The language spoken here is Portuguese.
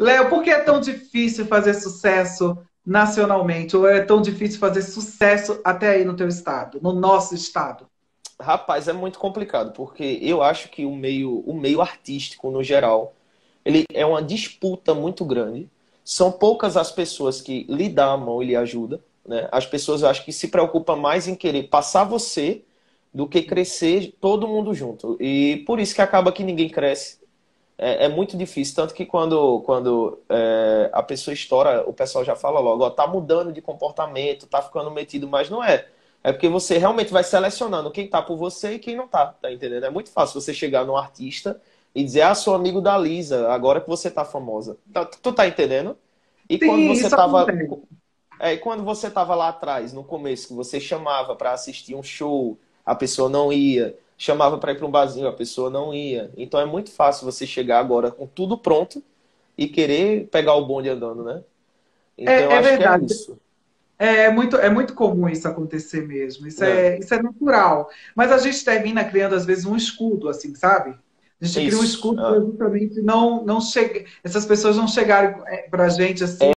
Léo, por que é tão difícil fazer sucesso nacionalmente? Ou é tão difícil fazer sucesso até aí no teu estado, no nosso estado? Rapaz, é muito complicado, porque eu acho que o meio, o meio artístico, no geral, ele é uma disputa muito grande. São poucas as pessoas que lhe dão a mão e lhe ajudam. Né? As pessoas, eu acho que se preocupam mais em querer passar você do que crescer todo mundo junto. E por isso que acaba que ninguém cresce. É, é muito difícil. Tanto que quando, quando é, a pessoa estoura, o pessoal já fala logo, ó, tá mudando de comportamento, tá ficando metido, mas não é. É porque você realmente vai selecionando quem tá por você e quem não tá, tá entendendo? É muito fácil você chegar num artista e dizer, ah, sou amigo da Lisa, agora que você tá famosa. Tá, tu tá entendendo? E Sim, quando você tava. É, quando você tava lá atrás, no começo, que você chamava para assistir um show, a pessoa não ia. Chamava para ir para um barzinho, a pessoa não ia. Então é muito fácil você chegar agora com tudo pronto e querer pegar o bonde andando, né? Então é, eu é acho verdade. que é isso. É muito, é muito comum isso acontecer mesmo. Isso é. é. isso é natural. Mas a gente termina criando, às vezes, um escudo, assim, sabe? A gente isso. cria um escudo ah. para justamente não, não chegar, essas pessoas não chegarem é, para a gente assim